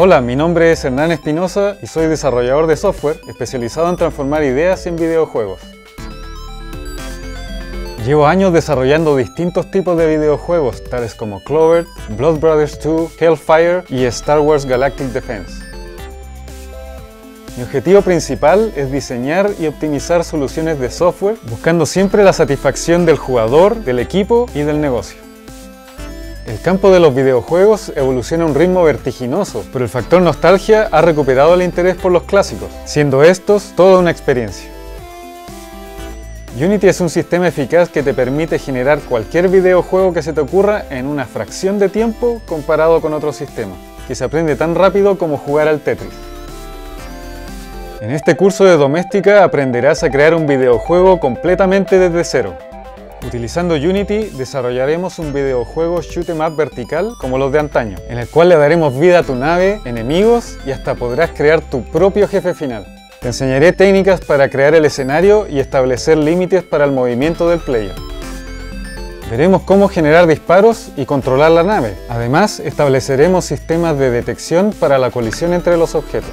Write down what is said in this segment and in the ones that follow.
Hola, mi nombre es Hernán Espinosa y soy desarrollador de software especializado en transformar ideas en videojuegos. Llevo años desarrollando distintos tipos de videojuegos, tales como Clover, Blood Brothers 2, Hellfire y Star Wars Galactic Defense. Mi objetivo principal es diseñar y optimizar soluciones de software, buscando siempre la satisfacción del jugador, del equipo y del negocio. El campo de los videojuegos evoluciona a un ritmo vertiginoso, pero el factor nostalgia ha recuperado el interés por los clásicos, siendo estos toda una experiencia. Unity es un sistema eficaz que te permite generar cualquier videojuego que se te ocurra en una fracción de tiempo comparado con otros sistemas, que se aprende tan rápido como jugar al Tetris. En este curso de doméstica aprenderás a crear un videojuego completamente desde cero. Utilizando Unity desarrollaremos un videojuego shoot 'em up vertical como los de antaño, en el cual le daremos vida a tu nave, enemigos y hasta podrás crear tu propio jefe final. Te enseñaré técnicas para crear el escenario y establecer límites para el movimiento del player. Veremos cómo generar disparos y controlar la nave. Además, estableceremos sistemas de detección para la colisión entre los objetos.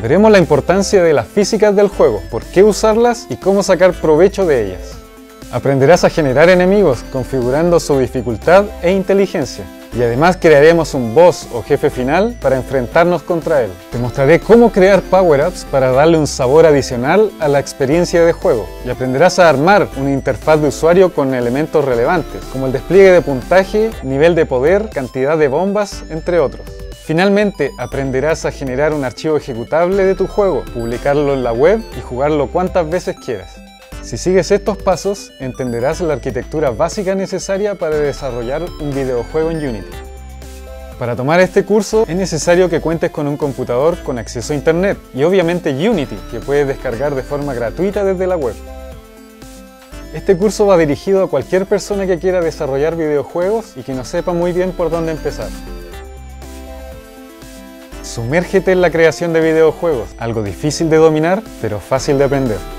Veremos la importancia de las físicas del juego, por qué usarlas y cómo sacar provecho de ellas. Aprenderás a generar enemigos configurando su dificultad e inteligencia. Y además crearemos un boss o jefe final para enfrentarnos contra él. Te mostraré cómo crear power-ups para darle un sabor adicional a la experiencia de juego. Y aprenderás a armar una interfaz de usuario con elementos relevantes, como el despliegue de puntaje, nivel de poder, cantidad de bombas, entre otros. Finalmente, aprenderás a generar un archivo ejecutable de tu juego, publicarlo en la web y jugarlo cuantas veces quieras. Si sigues estos pasos, entenderás la arquitectura básica necesaria para desarrollar un videojuego en Unity. Para tomar este curso es necesario que cuentes con un computador con acceso a Internet y obviamente Unity, que puedes descargar de forma gratuita desde la web. Este curso va dirigido a cualquier persona que quiera desarrollar videojuegos y que no sepa muy bien por dónde empezar. Sumérgete en la creación de videojuegos, algo difícil de dominar, pero fácil de aprender.